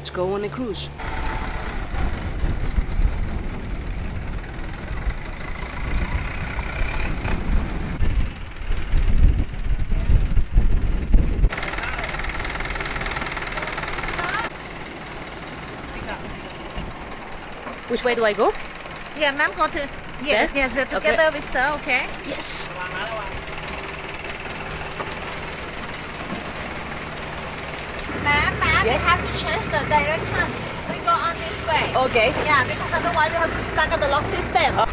Let's go on a cruise. Which way do I go? Yeah, ma'am, go to. Yes, There? yes, uh, together with sir, okay? Yes. Yes? we have to change the direction. We go on this way. Okay. Yeah, because otherwise we have to stuck at the lock system. I'm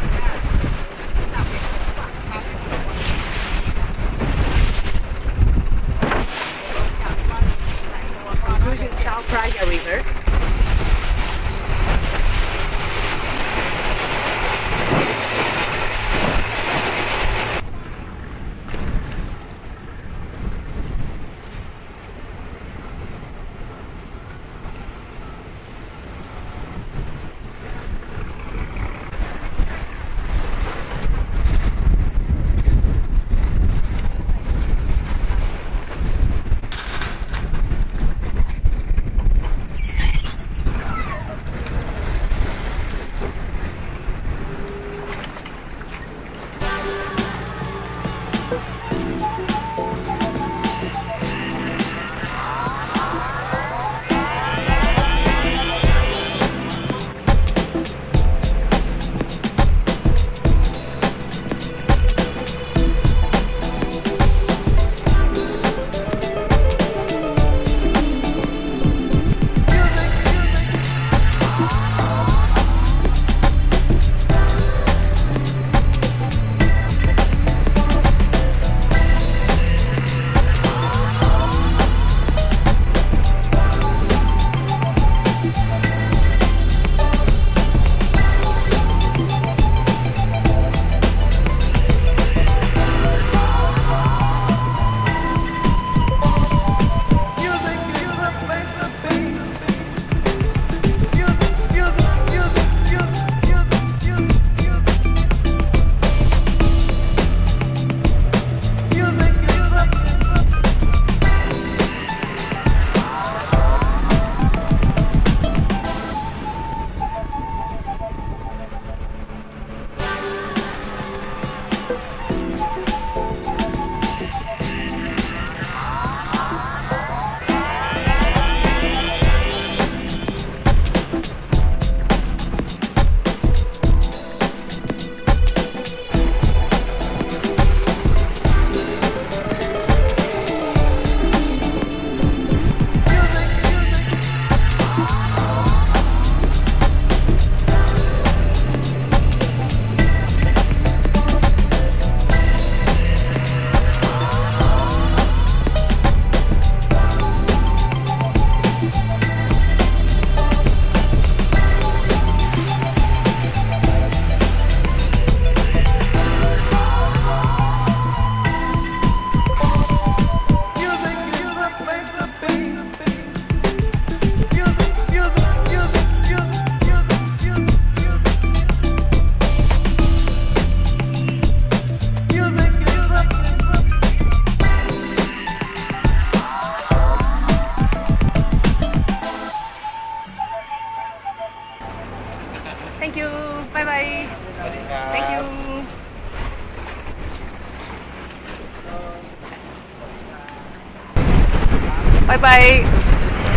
拜拜。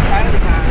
拜拜。